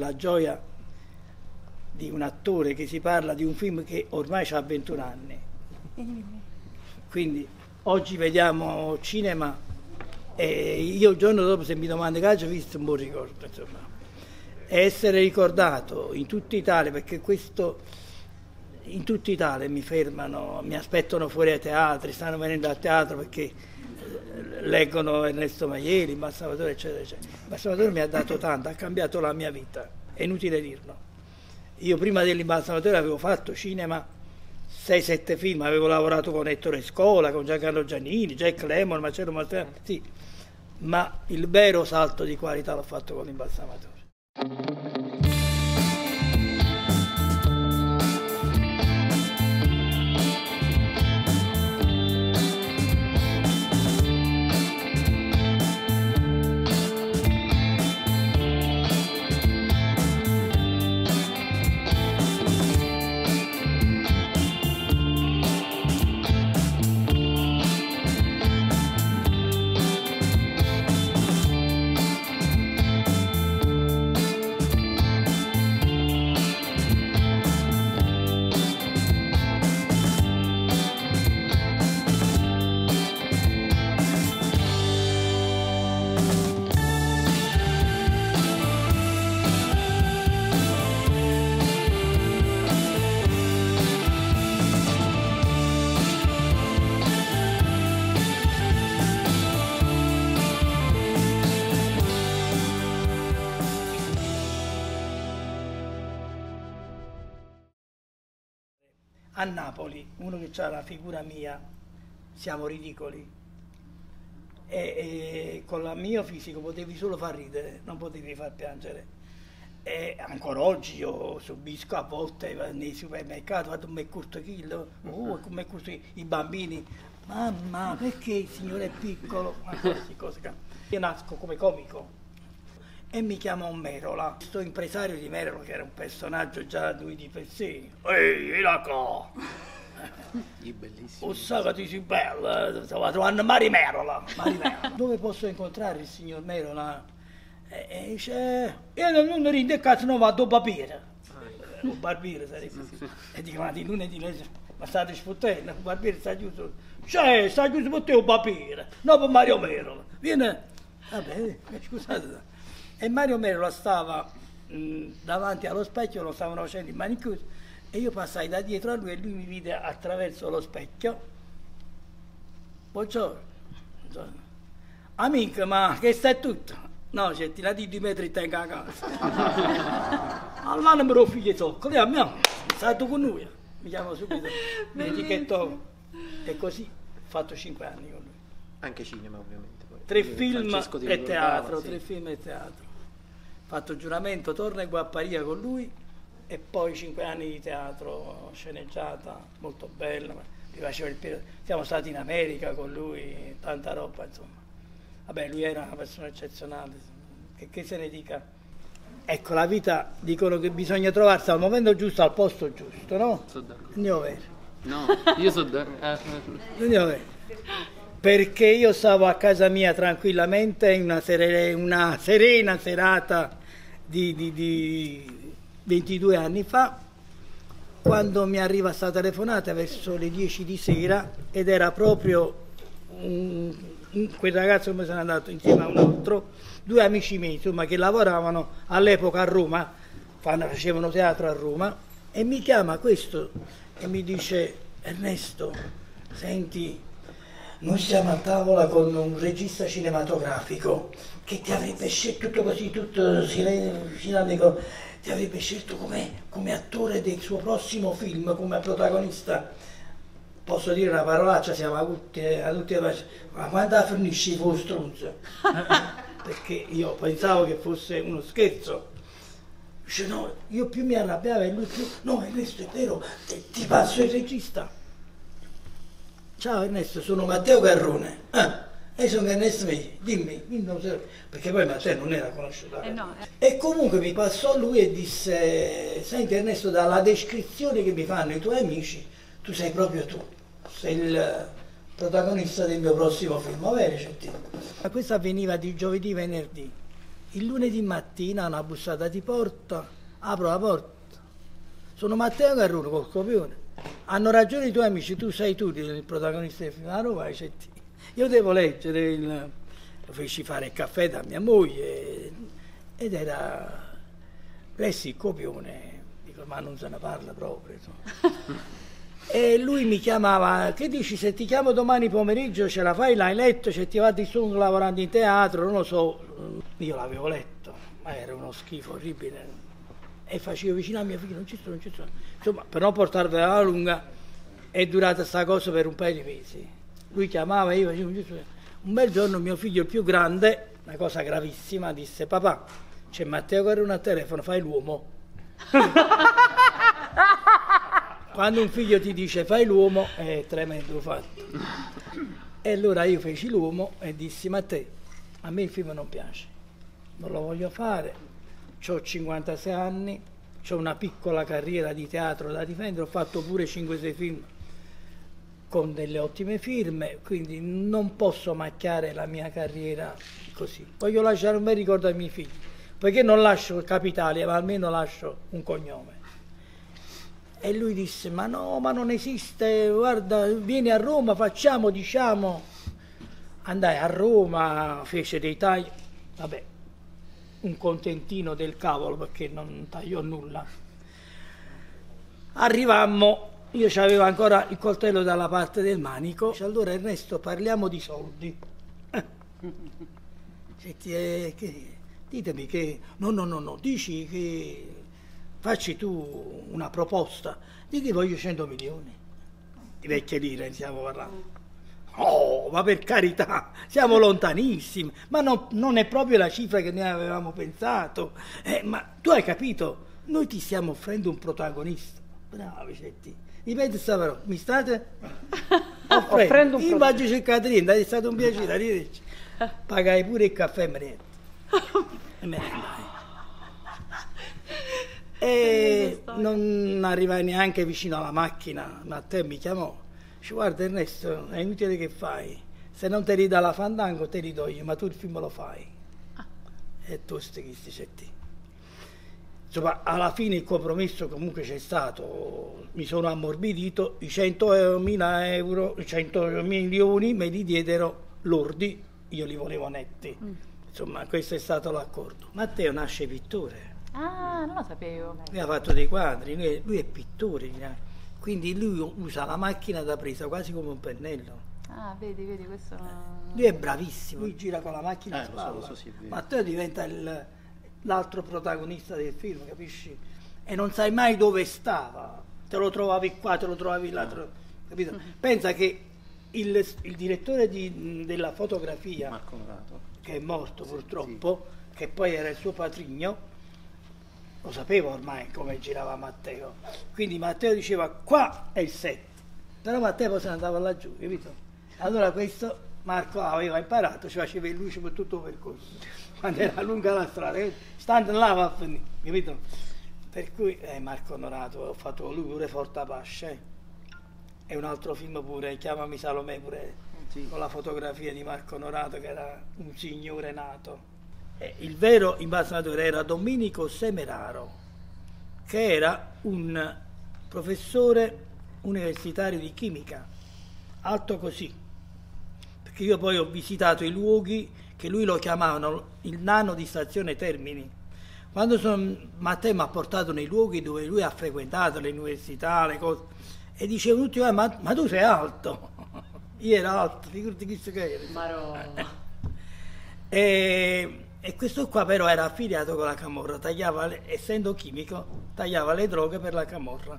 la gioia di un attore che si parla di un film che ormai ha 21 anni. Quindi oggi vediamo cinema e io il giorno dopo se mi domando calcio ho visto un buon ricordo, insomma. Essere ricordato in tutta Italia, perché questo in tutta Italia mi fermano, mi aspettano fuori ai teatri, stanno venendo al teatro perché leggono Ernesto Maieri, Salvatore, eccetera, eccetera. Salvatore mi ha dato tanto, ha cambiato la mia vita, è inutile dirlo. Io prima dell'Imbassamatore avevo fatto cinema 6-7 film, avevo lavorato con Ettore Scola, con Giancarlo Giannini, Jack Lemmon, Marcello Mastrano, sì, ma il vero salto di qualità l'ho fatto con l'Imbassamatore. A Napoli, uno che ha la figura mia, siamo ridicoli. E, e, con il mio fisico potevi solo far ridere, non potevi far piangere. E ancora oggi io subisco a volte nei supermercati, vado un McCurto chilo, oh, come i bambini, mamma perché il signore è piccolo? Io nasco come comico, e mi chiamo Merola. Questo impresario di Merola, che era un personaggio già lui di per sé. Ehi, la co! bellissimo. O sa che ti sei bella, stavo trovando Mari Merola. Mari Merola. Dove posso incontrare il signor Merola? E, e dice, io non, non rinde cazzo, non vado a papire. Un barbiere sarebbe. Sì, sì. E dico, ma di lunedì, ma state sfottendo, un barbiere sta chiuso. Cioè, sta chiuso per te un papire, no per Mario Merola. Viene, vabbè, scusate. E Mario Merola stava mh, davanti allo specchio, lo stavano facendo in mani chiuse, e io passai da dietro a lui e lui mi vide attraverso lo specchio. Buongiorno. Buongiorno. Amico, ma che stai tutto? No, c'è ti la di metri te in casa. allora non me lo figlio zoccoli, a me, stai tu con lui. Mi chiamo subito, mi etichetto. E così ho fatto cinque anni con lui. Anche cinema, ovviamente. Poi. Tre film e teatro, sì. tre film e teatro fatto giuramento, torna in Guapparia con lui e poi cinque anni di teatro, sceneggiata, molto bella, mi faceva il piede. Siamo stati in America con lui, tanta roba, insomma. Vabbè, lui era una persona eccezionale, che, che se ne dica. Ecco, la vita dicono che bisogna trovarsi al momento giusto, al posto giusto, no? Vedere. No, io so d'accordo. A vedere perché io stavo a casa mia tranquillamente in una, sere, una serena serata di, di, di 22 anni fa, quando mi arriva questa telefonata verso le 10 di sera ed era proprio un, un, quel ragazzo come sono andato insieme a un altro, due amici miei insomma, che lavoravano all'epoca a Roma, fanno, facevano teatro a Roma, e mi chiama questo e mi dice Ernesto, senti, noi siamo a tavola con un regista cinematografico che ti avrebbe scelto tutto così, tutto dinamico, ti avrebbe scelto come, come, attore del suo prossimo film, come protagonista. Posso dire una parolaccia, siamo adulti, adulti ma quando finisce il stronzo? Perché io pensavo che fosse uno scherzo. Dice no, io più mi arrabbiavo e lui più, no Ernesto è vero, ti passo il regista. Ciao Ernesto, sono Matteo Garrone. Ah, e sono Ernesto Megli, dimmi, perché poi Matteo non era conosciuto. Eh no, eh. E comunque mi passò lui e disse, senti Ernesto, dalla descrizione che mi fanno i tuoi amici, tu sei proprio tu, sei il protagonista del mio prossimo film, vero Cettino? Ma questo avveniva di giovedì, venerdì. Il lunedì mattina una bussata di porta, apro la porta. Sono Matteo Carruno col copione. Hanno ragione i tuoi amici, tu sei tu il protagonista del film. Vai, c'è te. Io devo leggere, il... lo feci fare il caffè da mia moglie ed era lessi il copione, dico ma non se ne parla proprio. E lui mi chiamava, che dici se ti chiamo domani pomeriggio ce la fai, l'hai letto, se ti va di su lavorando in teatro, non lo so, io l'avevo letto, ma era uno schifo orribile. E facevo vicino a mia figlia, non ci sto, non ci sto. Insomma, per non portarvela alla lunga, è durata questa cosa per un paio di mesi. Lui chiamava, io facevo, non ci sto. Un bel giorno mio figlio più grande, una cosa gravissima, disse, papà, c'è Matteo Carrone a telefono, fai l'uomo. Quando un figlio ti dice fai l'uomo è tremendo fatto. E allora io feci l'uomo e dissi ma te, a me il film non piace, non lo voglio fare, ho 56 anni, ho una piccola carriera di teatro da difendere, ho fatto pure 5-6 film con delle ottime firme, quindi non posso macchiare la mia carriera così. Voglio lasciare un bel ricordo ai miei figli, poiché non lascio il capitale, ma almeno lascio un cognome. E lui disse, ma no, ma non esiste, guarda, vieni a Roma, facciamo, diciamo. Andai a Roma, fece dei tagli, vabbè, un contentino del cavolo perché non tagliò nulla. Arrivammo, io avevo ancora il coltello dalla parte del manico, allora Ernesto parliamo di soldi. Senti, eh, che, ditemi che, no, no, no, no, dici che facci tu una proposta, di che voglio 100 milioni di vecchie lire, stiamo parlando. Oh, ma per carità, siamo lontanissimi, ma no, non è proprio la cifra che noi avevamo pensato. Eh, ma tu hai capito, noi ti stiamo offrendo un protagonista. Bravo, Cetti. Ripeti questa parola, mi state offrendo, Offrendo un Io faccio cercare di è stato un piacere, arrivederci. Pagai pure il caffè e me ne E me ne andai. E non arrivai neanche vicino alla macchina, Matteo mi chiamò, dice guarda Ernesto, è inutile che fai, se non te li dà la fandango te li do io, ma tu il film lo fai. E tu sti chi sti c'è te. Insomma, alla fine il compromesso comunque c'è stato, mi sono ammorbidito, i 100.000 euro, i 100 milioni me li diedero lordi, io li volevo netti. Insomma, questo è stato l'accordo. Matteo nasce pittore. Ah, non lo sapevo. Lui ha fatto dei quadri, lui, lui è pittore, quindi lui usa la macchina da presa quasi come un pennello. Ah, vedi, vedi, questo... Lui è bravissimo, lui gira con la macchina Eh, so, spalla. lo so, sì, vero. Matteo diventa il- l'altro protagonista del film, capisci? E non sai mai dove stava. Te lo trovavi qua, te lo trovavi là, lo- capito? Pensa che il, il direttore di- della fotografia, Marco che è morto purtroppo, che poi era il suo patrigno, lo sapeva ormai come girava Matteo. Quindi Matteo diceva qua è il set, però Matteo poi se ne andava laggiù, capito? Allora questo Marco aveva imparato, ci faceva il luce per tutto il percorso, quando era lunga la strada, stando là va a finire, capito? Per cui eh, Marco Onorato, ho fatto lui pure Forta Pasce, e un altro film pure, Chiamami Salomè pure, Sì. con la fotografia di Marco Onorato che era un signore nato. Eh, il vero ambasciatore era Domenico Semeraro, che era un professore universitario di chimica, alto così, perché io poi ho visitato i luoghi che lui lo chiamavano il nano di stazione Termini. Quando sono, Matteo mi ha portato nei luoghi dove lui ha frequentato le università, le cose, e dicevano tutti, "Ah, ma, ma tu sei alto. Io ero alto, figurati chi che ero. Marò. E, e questo qua però era affiliato con la Camorra, tagliava le- essendo chimico, tagliava le droghe per la Camorra.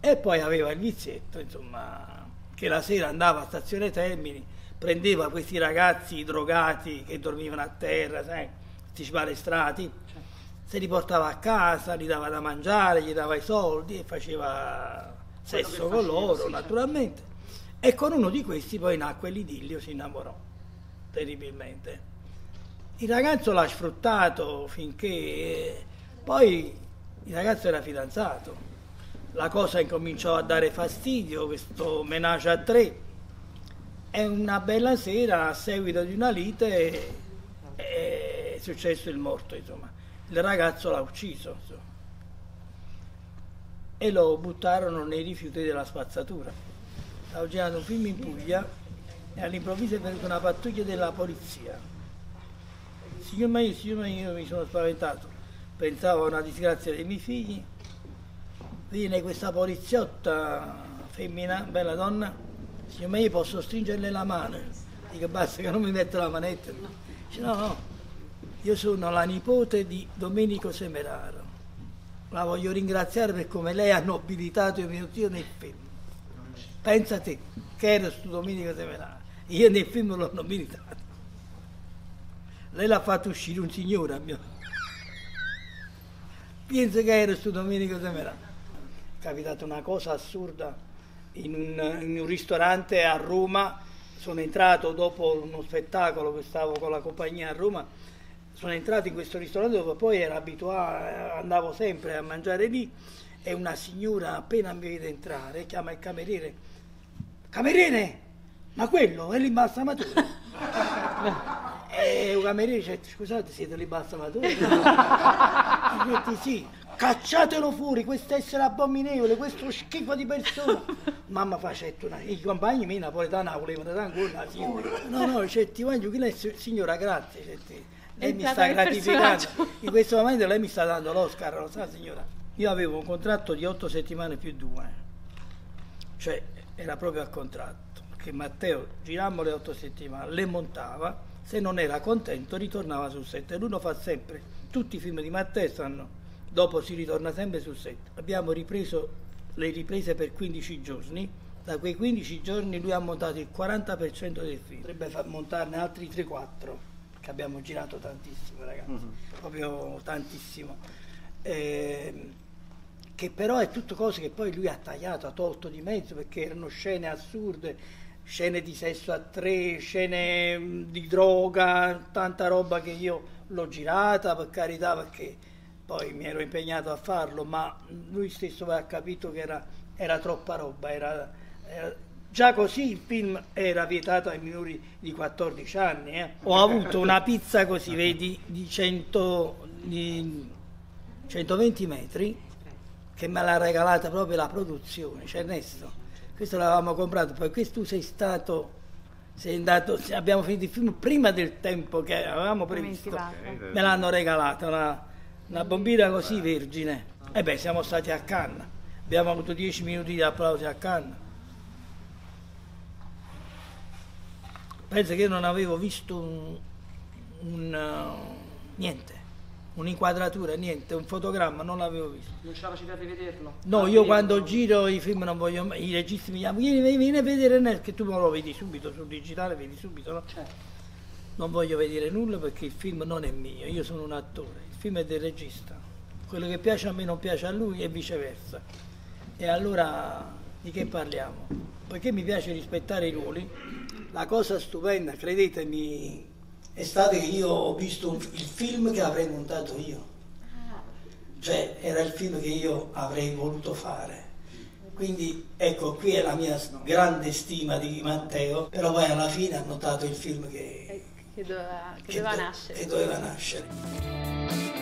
E poi aveva il vizietto, insomma, che la sera andava a stazione Termini, prendeva questi ragazzi drogati che dormivano a terra, sai, questi spalestrati, se li portava a casa, li dava da mangiare, gli dava i soldi e faceva sesso con loro, naturalmente. E con uno di questi poi nacque l'idillio, si innamorò terribilmente. Il ragazzo l'ha sfruttato finché poi il ragazzo era fidanzato. La cosa incominciò a dare fastidio, questo menage a tre. E una bella sera, a seguito di una lite, eh, successo il morto, insomma. Il ragazzo l'ha ucciso, insomma. E lo buttarono nei rifiuti della spazzatura. Stavo girando un film in Puglia e all'improvviso è venuta una pattuglia della polizia. Signor Maio, io mi sono spaventato. Pensavo a una disgrazia dei miei figli. Viene questa poliziotta femmina, bella donna, signor Maio, posso stringerle la mano? Dico basta che non mi mette la manetta. Dice no, no, io sono la nipote di Domenico Semeraro. La voglio ringraziare per come lei ha nobilitato mio zio nel film. Pensa te, che era sto Domenico Semeraro. Io nel film l'ho nobilitato. Lei l'ha fatto uscire un signore mio. Pensa che era sto Domenico Semeraro. È capitata una cosa assurda in un, in un ristorante a Roma. Sono entrato dopo uno spettacolo che stavo con la compagnia a Roma sono entrato in questo ristorante dove poi ero abituato, andavo sempre a mangiare lì e una signora appena mi vede entrare chiama il cameriere, cameriere, ma quello è l'imbalsamatore. e un cameriere dice, scusate siete l'imbalsamatore? e io detto sì, cacciatelo fuori, questo essere abominevole, questo schifo di persona. Mamma facetta una, i compagni miei napoletani volevano ancora, no no, cioè, ti voglio signora grazie. Cioè, lei mi sta gratificando. In questo momento lei mi sta dando l'Oscar, lo sa signora? Io avevo un contratto di otto settimane più due, cioè era proprio al contratto, che Matteo girammo le otto settimane, le montava, se non era contento ritornava sul set e lui lo fa sempre. Tutti i film di Matteo stanno, dopo si ritorna sempre sul set. Abbiamo ripreso le riprese per 15 giorni, da quei 15 giorni lui ha montato il 40% del film, potrebbe montarne altri 3-4 che abbiamo girato tantissimo ragazzi, mm-hmm. proprio tantissimo. Eh, che però è tutto cose che poi lui ha tagliato, ha tolto di mezzo perché erano scene assurde, scene di sesso a tre, scene mm, di droga, tanta roba che io l'ho girata per carità perché poi mi ero impegnato a farlo, ma lui stesso aveva capito che era, era troppa roba, era, era Già così il film era vietato ai minori di 14 anni. Eh. Ho avuto una pizza così, vedi, di, 100, di 120 metri, che me l'ha regalata proprio la produzione. Cioè Ernesto, questo l'avevamo comprato, poi questo tu sei stato, sei andato, abbiamo finito il film prima del tempo che avevamo previsto. Me l'hanno regalata, una, una bombina così vergine. E beh, siamo stati a Cannes, abbiamo avuto 10 minuti di applausi a Cannes. penso che io non avevo visto un, un uh, niente, un'inquadratura, niente, un fotogramma, non l'avevo visto. Non c'è la possibilità di vederlo? No, io quando giro i film non voglio mai, i registi mi chiamano, vieni, vieni a vedere nel, che tu lo vedi subito sul digitale, vedi subito, no? Certo. Non voglio vedere nulla perché il film non è mio, io sono un attore, il film è del regista. Quello che piace a me non piace a lui e viceversa. E allora di che parliamo? Poiché mi piace rispettare i ruoli, la cosa stupenda, credetemi, è stata che io ho visto il film che avrei montato io. Cioè, era il film che io avrei voluto fare. Quindi ecco, qui è la mia grande stima di Matteo, però poi alla fine ha notato il film che, che doveva, che doveva do, nascere. Che doveva nascere.